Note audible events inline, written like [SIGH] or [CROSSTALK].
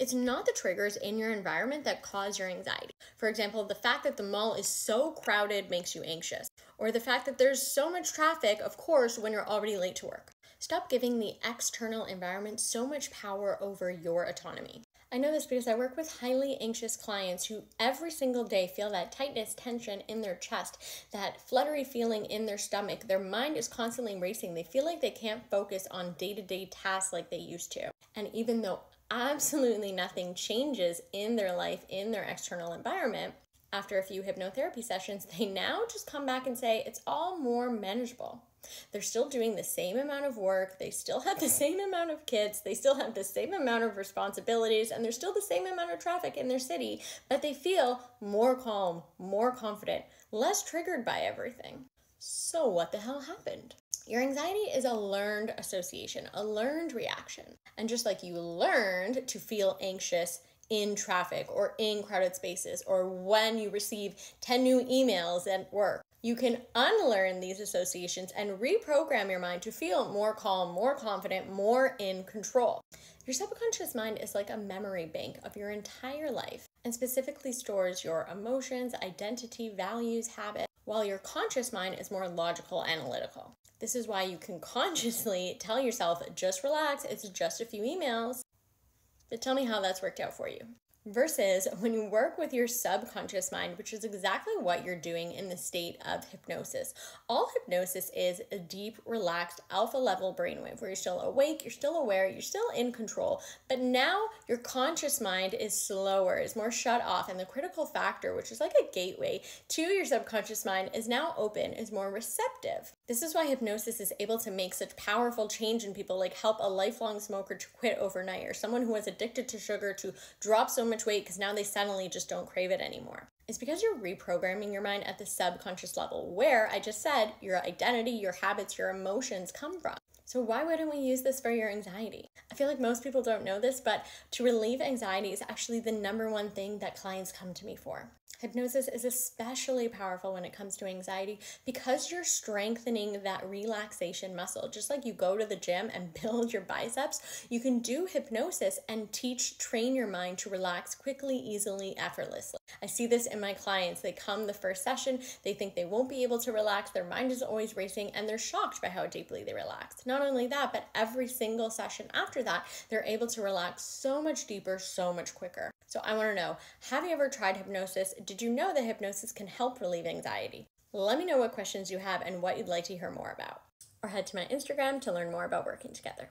It's not the triggers in your environment that cause your anxiety. For example, the fact that the mall is so crowded makes you anxious, or the fact that there's so much traffic, of course, when you're already late to work. Stop giving the external environment so much power over your autonomy. I know this because I work with highly anxious clients who every single day feel that tightness, tension in their chest, that fluttery feeling in their stomach. Their mind is constantly racing. They feel like they can't focus on day to day tasks like they used to. And even though absolutely nothing changes in their life, in their external environment, after a few hypnotherapy sessions, [LAUGHS] they now just come back and say it's all more manageable. They're still doing the same amount of work, they still have the same amount of kids, they still have the same amount of responsibilities, and there's still the same amount of traffic in their city, but they feel more calm, more confident, less triggered by everything. So, what the hell happened? Your anxiety is a learned association, a learned reaction. And just like you learned to feel anxious in traffic or in crowded spaces or when you receive 10 new emails at work, you can unlearn these associations and reprogram your mind to feel more calm, more confident, more in control. Your subconscious mind is like a memory bank of your entire life and specifically stores your emotions, identity, values, habits, while your conscious mind is more logical, analytical. This is why you can consciously tell yourself, just relax, it's just a few emails. But tell me how that's worked out for you. Versus when you work with your subconscious mind, which is exactly what you're doing in the state of hypnosis. All hypnosis is a deep, relaxed, alpha level brainwave where you're still awake, you're still aware, you're still in control, but now your conscious mind is slower, is more shut off, and the critical factor, which is like a gateway to your subconscious mind, is now open, is more receptive. This is why hypnosis is able to make such powerful change in people, like help a lifelong smoker to quit overnight, or someone who was addicted to sugar to drop so much weight because now they suddenly just don't crave it anymore. It's because you're reprogramming your mind at the subconscious level, where I just said your identity, your habits, your emotions come from. So, why wouldn't we use this for your anxiety? Feel like most people don't know this, but to relieve anxiety is actually the number one thing that clients come to me for. Hypnosis is especially powerful when it comes to anxiety because you're strengthening that relaxation muscle. Just like you go to the gym and [LAUGHS] build your biceps, you can do hypnosis and teach, train your mind to relax quickly, easily, effortlessly. I see this in my clients. They come the first session, they think they won't be able to relax, their mind is always racing, and they're shocked by how deeply they relaxed. Not only that, but every single session after that, they're able to relax so much deeper, so much quicker. So I wanna know have you ever tried hypnosis? Did you know that hypnosis can help relieve anxiety? Let me know what questions you have and what you'd like to hear more about. Or head to my Instagram to learn more about working together.